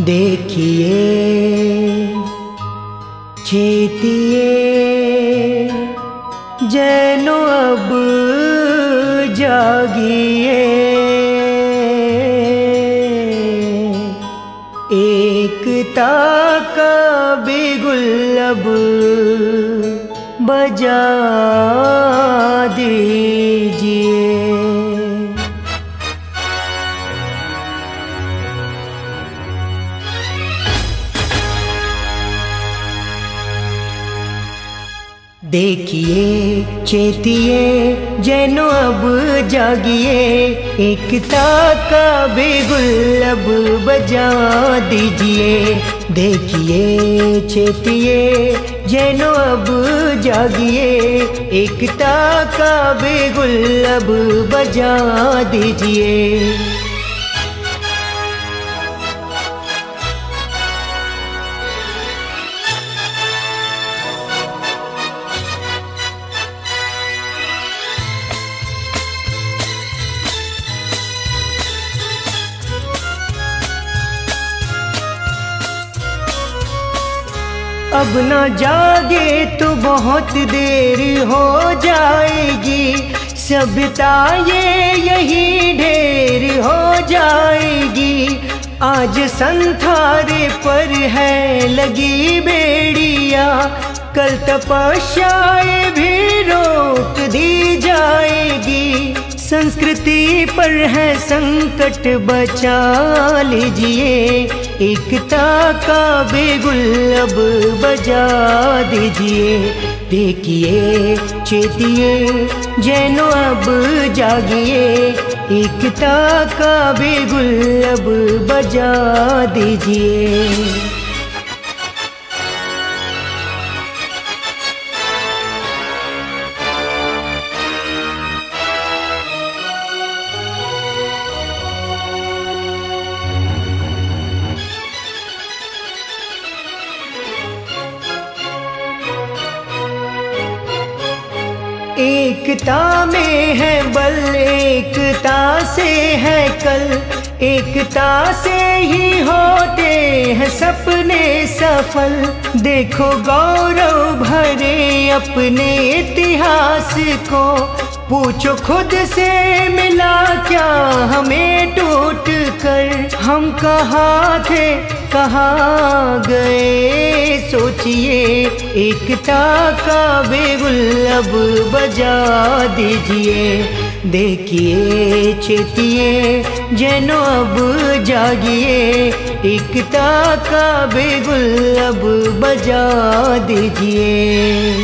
देखिए चेतिए जैनो अब जागिए। एकता का बिगुल अब बजा दीजिए देखिए, चेतिए, जैनो अब जागिए। एकता का बेगुल अब बजा दीजिए। देखिए, चेतिए, जैनो अब जागिए। एकता का बेगुल अब बजा दीजिए। अब न जागे तो बहुत देर हो जाएगी। सभ्यता ये यही ढेर हो जाएगी। आज संथारे पर है लगी बेड़िया। कल तपस्याएँ भी रोक दी जाएगी। संस्कृति पर है संकट बचा लीजिए। एकता का बेगुल अब बजा दीजिए। देखिए, चेतिए, जैनो अब जागिए। एकता का बेगुल अब बजा दीजिए। एकता में है बल, एकता से है कल। एकता से ही होते हैं सपने सफल। देखो गौरव, भरे अपने इतिहास को। पूछो खुद से मिला क्या हमें टूट कर। हम कहाँ थे, कहाँ गए सोचिए एकता का बेगुल अब बजा दीजिए। देखिए, चेतिए, जनो अब जागिए। एकता का बेगुल अब बजा दीजिए।